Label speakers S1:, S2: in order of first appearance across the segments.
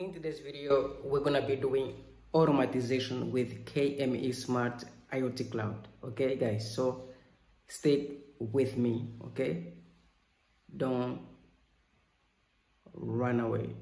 S1: In today's video, we're gonna be doing automatization with KME Smart IoT Cloud. Okay, guys, so stay with me, okay? Don't run away.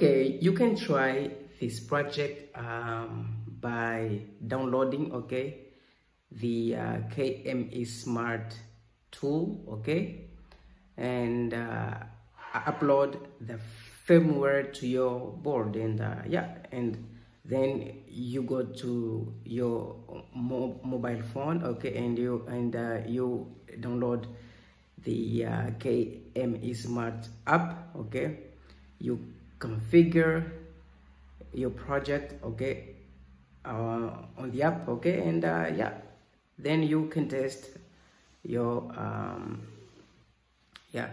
S1: Okay you can try this project um, by downloading okay the uh, KME Smart tool okay? And uh, upload the firmware to your board and uh, yeah and then you go to your mo mobile phone okay and you and uh, you download the uh, KME Smart app okay? You configure your project okay uh, on the app okay and uh, yeah then you can test your um, yeah